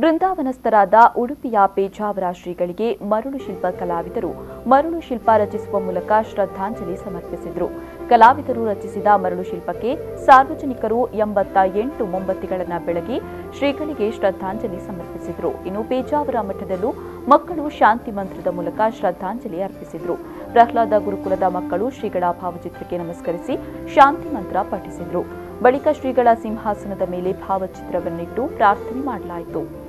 ಬೃಂದಾವನಸ್ಥರಾದ ಉಡುಪಿಯ ಪೇಜಾವರ ಶ್ರೀಗಳಿಗೆ ಮರಳು ಶಿಲ್ಪ ಕಲಾವಿದರು. ಮರಳು ಶಿಲ್ಪ ರಚಿಸುವ ಮೂಲಕ ಶ್ರದ್ಧಾಂಜಲಿ ಸಮರ್ಪಿಸಿದರು. ಕಲಾವಿದರು ರಚಿಸಿದ ಮರಳು ಶಿಲ್ಪಕ್ಕೆ ಸಾರ್ವಜನಿಕರು ಎಂಬತ್ತ ಎಂಟು ಮೊಂಬತ್ತಿಗಳನ್ನು ಬೆಳಗಿ ಶ್ರೀಗಳಿಗೆ ಶ್ರದ್ಧಾಂಜಲಿ ಸಮರ್ಪಿಸಿದರು. ಇನ್ನು ಪೇಜಾವರ ಮಠದಲ್ಲೂ ಮಕ್ಕಳು ಶಾಂತಿ ಮಂತ್ರದ ಮೂಲಕ ಶ್ರದ್ಧಾಂಜಲಿ ಅರ್ಪಿಸಿದರು. ಪ್ರಹ್ಲಾದ ಗುರುಕುಲದ ಮಕ್ಕಳು ಶ್ರೀಗಳ ಭಾವಚಿತ್ರಕ್ಕೆ ನಮಸ್ಕರಿಸಿ ಶಾಂತಿ ಮಂತ್ರ ಪಠಿಸಿದರು. ಬಳಿಕ ಶ್ರೀಗಳ ಸಿಂಹಾಸನದ ಮೇಲೆ ಭಾವಚಿತ್ರವನ್ನಿಟ್ಟು ಪ್ರಾರ್ಥನೆ ಮಾಡಲಾಯಿತು.